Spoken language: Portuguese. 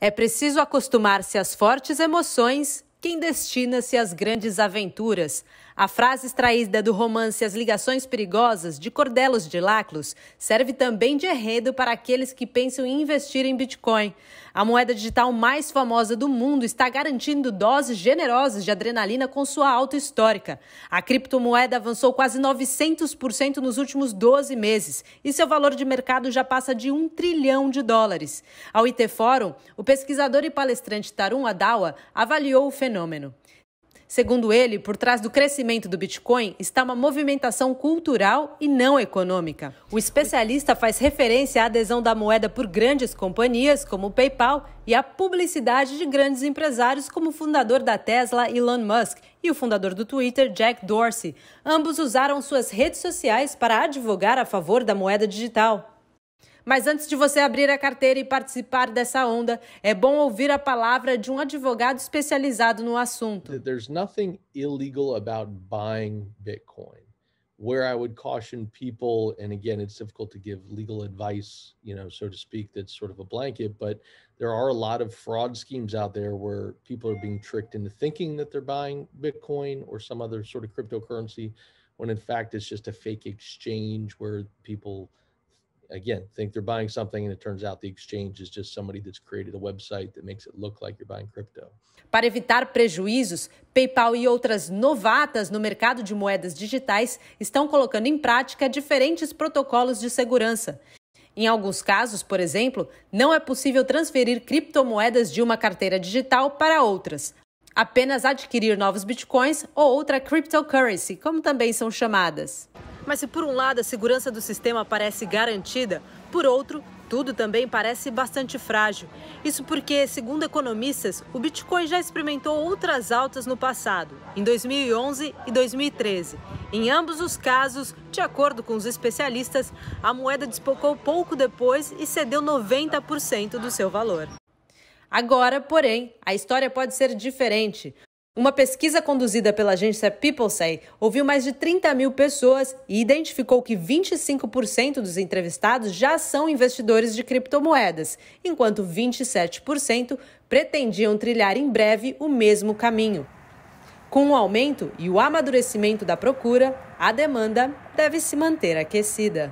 É preciso acostumar-se às fortes emoções quem destina-se às grandes aventuras. A frase extraída do romance As Ligações Perigosas, de Cordelos de Laclos, serve também de enredo para aqueles que pensam em investir em Bitcoin. A moeda digital mais famosa do mundo está garantindo doses generosas de adrenalina com sua alta histórica. A criptomoeda avançou quase 900% nos últimos 12 meses e seu valor de mercado já passa de um trilhão de dólares. Ao IT Forum, o pesquisador e palestrante Tarun Adawa avaliou o fenômeno. Segundo ele, por trás do crescimento do Bitcoin está uma movimentação cultural e não econômica. O especialista faz referência à adesão da moeda por grandes companhias como o PayPal e à publicidade de grandes empresários como o fundador da Tesla, Elon Musk, e o fundador do Twitter, Jack Dorsey. Ambos usaram suas redes sociais para advogar a favor da moeda digital. Mas antes de você abrir a carteira e participar dessa onda, é bom ouvir a palavra de um advogado especializado no assunto. There's nothing illegal about buying Bitcoin. Where I would caution people, and again, it's difficult to give legal advice, you know, so to speak, that's sort of a blanket, but there are a lot of fraud schemes out there where people are being tricked into thinking that they're buying Bitcoin or some other sort of cryptocurrency, when in fact it's just a fake exchange where people again think they're buying something and it turns out the exchange is just somebody that's created a website that makes it look like you're buying crypto. Para evitar prejuízos, PayPal e outras novatas no mercado de moedas digitais estão colocando em prática diferentes protocolos de segurança. Em alguns casos, por exemplo, não é possível transferir criptomoedas de uma carteira digital para outras. Apenas adquirir novos bitcoins ou outra cryptocurrency, como também são chamadas. Mas se por um lado a segurança do sistema parece garantida, por outro, tudo também parece bastante frágil. Isso porque, segundo economistas, o Bitcoin já experimentou outras altas no passado, em 2011 e 2013. Em ambos os casos, de acordo com os especialistas, a moeda despocou pouco depois e cedeu 90% do seu valor. Agora, porém, a história pode ser diferente. Uma pesquisa conduzida pela agência PeopleSay ouviu mais de 30 mil pessoas e identificou que 25% dos entrevistados já são investidores de criptomoedas, enquanto 27% pretendiam trilhar em breve o mesmo caminho. Com o aumento e o amadurecimento da procura, a demanda deve se manter aquecida.